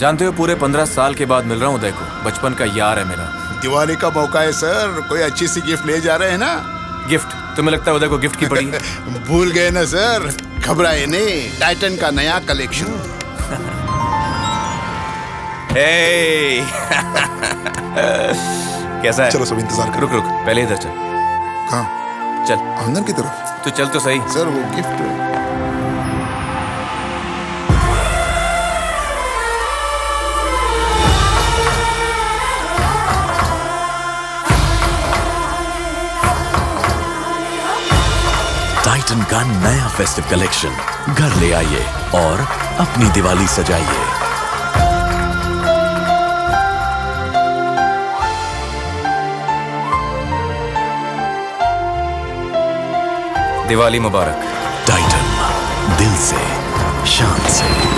जानते हो पूरे पंद्रह साल के बाद मिल रहा हूँ उदय को। बचपन का यार है मेरा। दिवाली का मौका है सर। कोई अच्छी सी गिफ्ट ले जा रहे हैं ना? गिफ्ट तुम्हें लगता है उदय को गिफ्ट की पड़ी भूल गए ना सर। घबराए नहीं। टाइटन का नया कलेक्शन कैसा है? चलो सब इंतज़ार करो। रुक रुक। पहले इधर चल। कहाँ? चल। अंदर की तरफ़। तू चल तो सही। सर वो गिफ्ट टाइटन का नया फेस्टिव कलेक्शन घर ले आइए और अपनी दिवाली सजाइए। दिवाली मुबारक। टाइटन दिल से शान से।